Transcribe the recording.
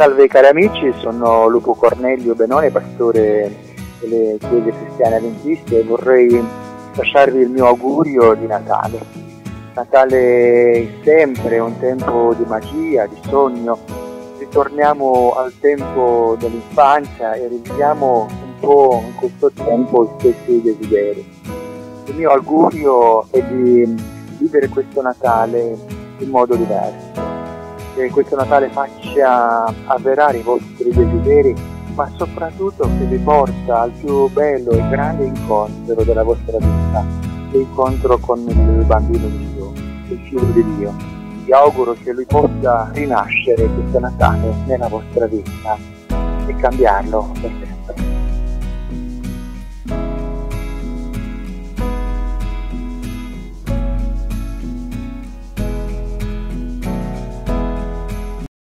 Salve cari amici, sono Lupo Cornelio Benone, pastore delle chiese cristiane adventiste e vorrei lasciarvi il mio augurio di Natale. Natale è sempre un tempo di magia, di sogno, ritorniamo al tempo dell'infanzia e riviviamo un po' in questo tempo i stessi desideri. Il mio augurio è di vivere questo Natale in modo diverso che questo Natale faccia avverare i vostri desideri, ma soprattutto che vi porta al più bello e grande incontro della vostra vita, l'incontro con il bambino di Dio, il figlio di Dio. Vi auguro che lui possa rinascere questo Natale nella vostra vita e cambiarlo per sempre.